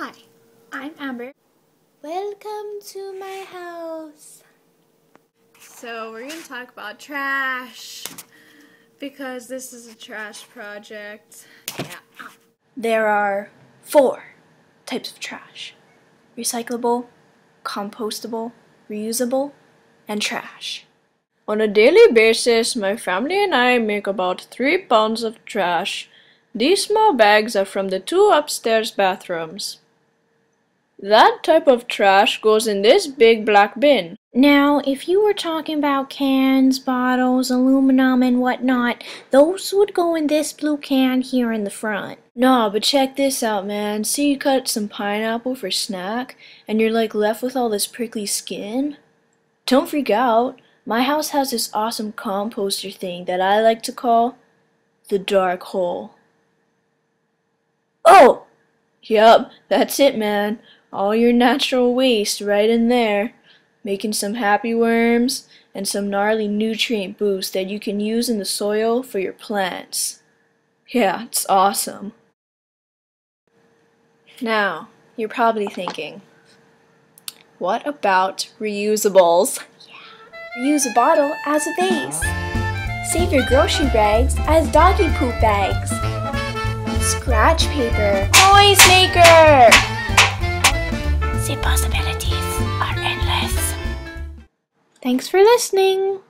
Hi, I'm Amber. Welcome to my house. So, we're going to talk about trash because this is a trash project. Yeah. There are four types of trash recyclable, compostable, reusable, and trash. On a daily basis, my family and I make about three pounds of trash. These small bags are from the two upstairs bathrooms. That type of trash goes in this big black bin. Now, if you were talking about cans, bottles, aluminum, and whatnot, those would go in this blue can here in the front. Nah, but check this out, man. See you cut some pineapple for snack, and you're like left with all this prickly skin? Don't freak out. My house has this awesome composter thing that I like to call the dark hole. Oh! Yup, that's it, man. All your natural waste right in there. Making some happy worms and some gnarly nutrient boost that you can use in the soil for your plants. Yeah, it's awesome. Now, you're probably thinking, what about reusables? Use a bottle as a vase. Save your grocery bags as doggy poop bags. Scratch paper. Noise maker! The possibilities are endless. Thanks for listening.